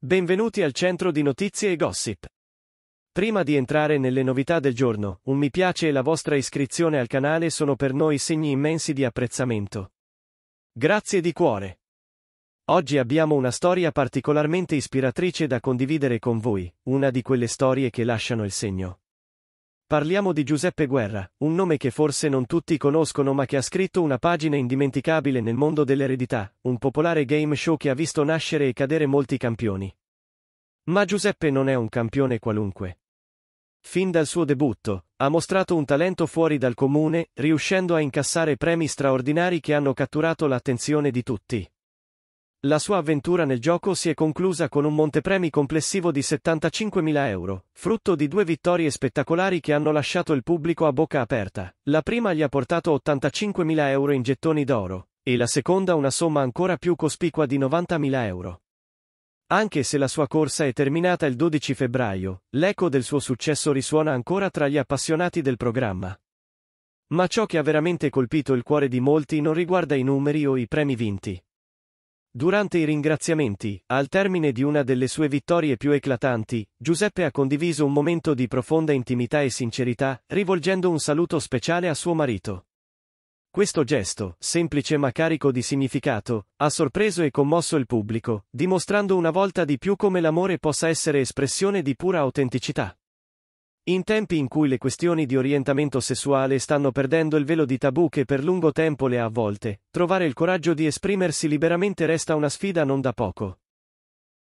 Benvenuti al centro di notizie e gossip. Prima di entrare nelle novità del giorno, un mi piace e la vostra iscrizione al canale sono per noi segni immensi di apprezzamento. Grazie di cuore. Oggi abbiamo una storia particolarmente ispiratrice da condividere con voi, una di quelle storie che lasciano il segno. Parliamo di Giuseppe Guerra, un nome che forse non tutti conoscono ma che ha scritto una pagina indimenticabile nel mondo dell'eredità, un popolare game show che ha visto nascere e cadere molti campioni. Ma Giuseppe non è un campione qualunque. Fin dal suo debutto, ha mostrato un talento fuori dal comune, riuscendo a incassare premi straordinari che hanno catturato l'attenzione di tutti. La sua avventura nel gioco si è conclusa con un montepremi complessivo di 75.000 euro, frutto di due vittorie spettacolari che hanno lasciato il pubblico a bocca aperta. La prima gli ha portato 85.000 euro in gettoni d'oro, e la seconda una somma ancora più cospicua di 90.000 euro. Anche se la sua corsa è terminata il 12 febbraio, l'eco del suo successo risuona ancora tra gli appassionati del programma. Ma ciò che ha veramente colpito il cuore di molti non riguarda i numeri o i premi vinti, Durante i ringraziamenti, al termine di una delle sue vittorie più eclatanti, Giuseppe ha condiviso un momento di profonda intimità e sincerità, rivolgendo un saluto speciale a suo marito. Questo gesto, semplice ma carico di significato, ha sorpreso e commosso il pubblico, dimostrando una volta di più come l'amore possa essere espressione di pura autenticità. In tempi in cui le questioni di orientamento sessuale stanno perdendo il velo di tabù che per lungo tempo le ha avvolte, trovare il coraggio di esprimersi liberamente resta una sfida non da poco.